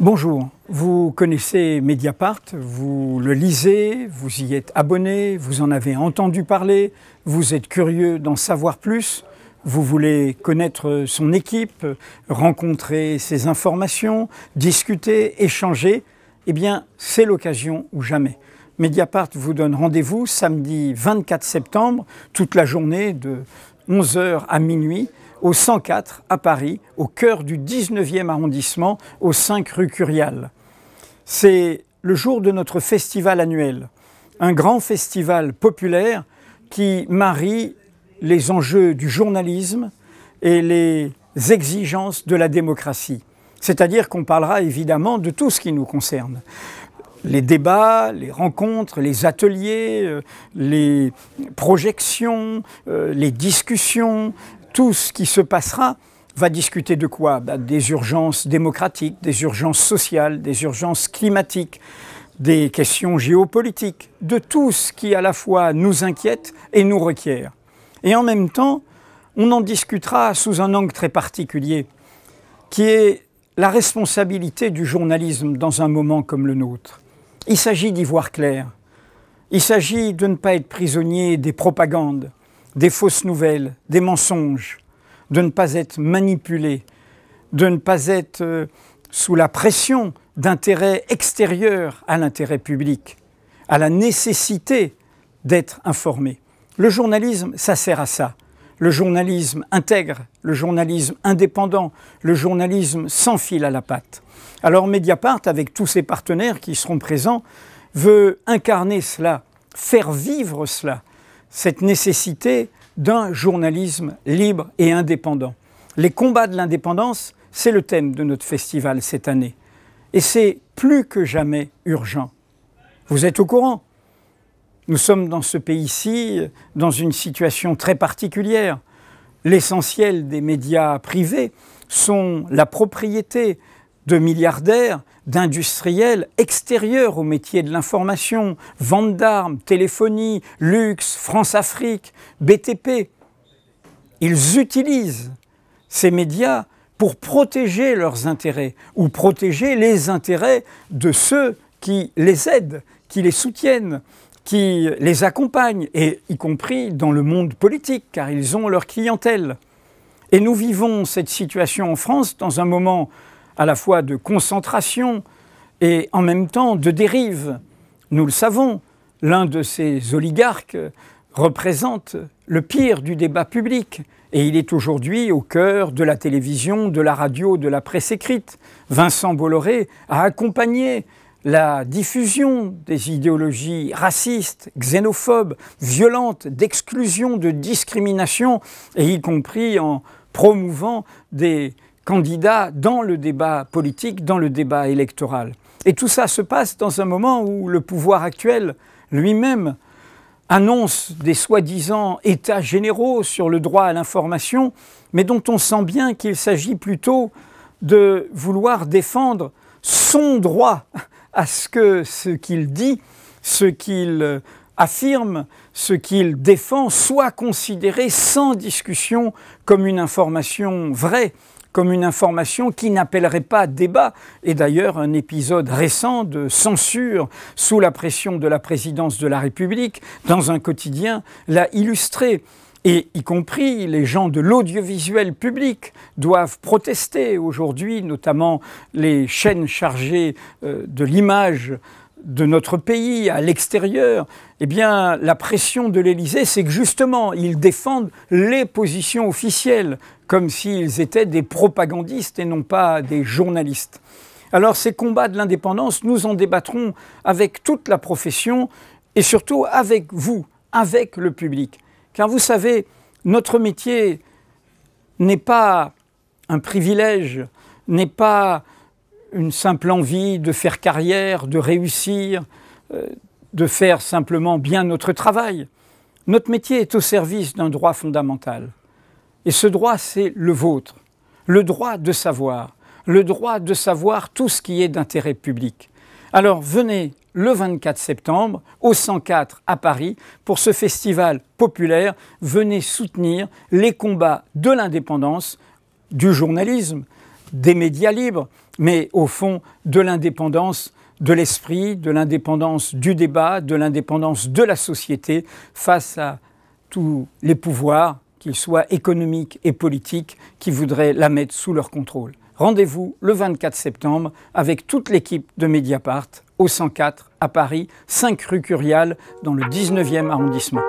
Bonjour, vous connaissez Mediapart, vous le lisez, vous y êtes abonné, vous en avez entendu parler, vous êtes curieux d'en savoir plus, vous voulez connaître son équipe, rencontrer ses informations, discuter, échanger, eh bien c'est l'occasion ou jamais. Mediapart vous donne rendez-vous samedi 24 septembre, toute la journée de 11h à minuit au 104 à Paris, au cœur du 19e arrondissement, au 5 rue Curial. C'est le jour de notre festival annuel, un grand festival populaire qui marie les enjeux du journalisme et les exigences de la démocratie. C'est-à-dire qu'on parlera évidemment de tout ce qui nous concerne. Les débats, les rencontres, les ateliers, euh, les projections, euh, les discussions, tout ce qui se passera va discuter de quoi? Bah, Des urgences démocratiques, des urgences sociales, des urgences climatiques, des questions géopolitiques, de tout ce qui à la fois nous inquiète et nous requiert. Et en même temps, on en discutera sous un angle très particulier, qui est la responsabilité du journalisme dans un moment comme le nôtre. Il s'agit d'y voir clair. Il s'agit de ne pas être prisonnier des propagandes, des fausses nouvelles, des mensonges, de ne pas être manipulé, de ne pas être euh, sous la pression d'intérêts extérieurs à l'intérêt public, à la nécessité d'être informé. Le journalisme, ça sert à ça. Le journalisme intègre, le journalisme indépendant, le journalisme sans fil à la patte. Alors Mediapart, avec tous ses partenaires qui seront présents, veut incarner cela, faire vivre cela, cette nécessité d'un journalisme libre et indépendant. Les combats de l'indépendance, c'est le thème de notre festival cette année. Et c'est plus que jamais urgent. Vous êtes au courant Nous sommes dans ce pays-ci dans une situation très particulière. L'essentiel des médias privés sont la propriété de milliardaires, d'industriels extérieurs au métier de l'information, vente d'armes, téléphonie, luxe, France-Afrique, BTP. Ils utilisent ces médias pour protéger leurs intérêts ou protéger les intérêts de ceux qui les aident, qui les soutiennent, qui les accompagnent, et y compris dans le monde politique, car ils ont leur clientèle. Et nous vivons cette situation en France dans un moment à la fois de concentration et en même temps de dérive. Nous le savons, l'un de ces oligarques représente le pire du débat public et il est aujourd'hui au cœur de la télévision, de la radio, de la presse écrite. Vincent Bolloré a accompagné la diffusion des idéologies racistes, xénophobes, violentes, d'exclusion, de discrimination, et y compris en promouvant des candidats dans le débat politique, dans le débat électoral. Et tout ça se passe dans un moment où le pouvoir actuel lui-même annonce des soi-disant états généraux sur le droit à l'information, mais dont on sent bien qu'il s'agit plutôt de vouloir défendre son droit à ce que ce qu'il dit, ce qu'il affirme, ce qu'il défend soit considéré sans discussion comme une information vraie comme une information qui n'appellerait pas débat. Et d'ailleurs, un épisode récent de censure sous la pression de la présidence de la République dans un quotidien l'a illustré. Et y compris les gens de l'audiovisuel public doivent protester aujourd'hui, notamment les chaînes chargées euh, de l'image de notre pays à l'extérieur, eh bien, la pression de l'Élysée, c'est que justement, ils défendent les positions officielles, comme s'ils étaient des propagandistes et non pas des journalistes. Alors, ces combats de l'indépendance, nous en débattrons avec toute la profession et surtout avec vous, avec le public. Car vous savez, notre métier n'est pas un privilège, n'est pas une simple envie de faire carrière, de réussir, euh, de faire simplement bien notre travail. Notre métier est au service d'un droit fondamental. Et ce droit, c'est le vôtre, le droit de savoir, le droit de savoir tout ce qui est d'intérêt public. Alors venez le 24 septembre au 104 à Paris pour ce festival populaire. Venez soutenir les combats de l'indépendance, du journalisme, des médias libres, mais au fond de l'indépendance de l'esprit, de l'indépendance du débat, de l'indépendance de la société face à tous les pouvoirs, qu'ils soient économiques et politiques, qui voudraient la mettre sous leur contrôle. Rendez-vous le 24 septembre avec toute l'équipe de Mediapart au 104 à Paris, 5 rue Curial dans le 19e arrondissement.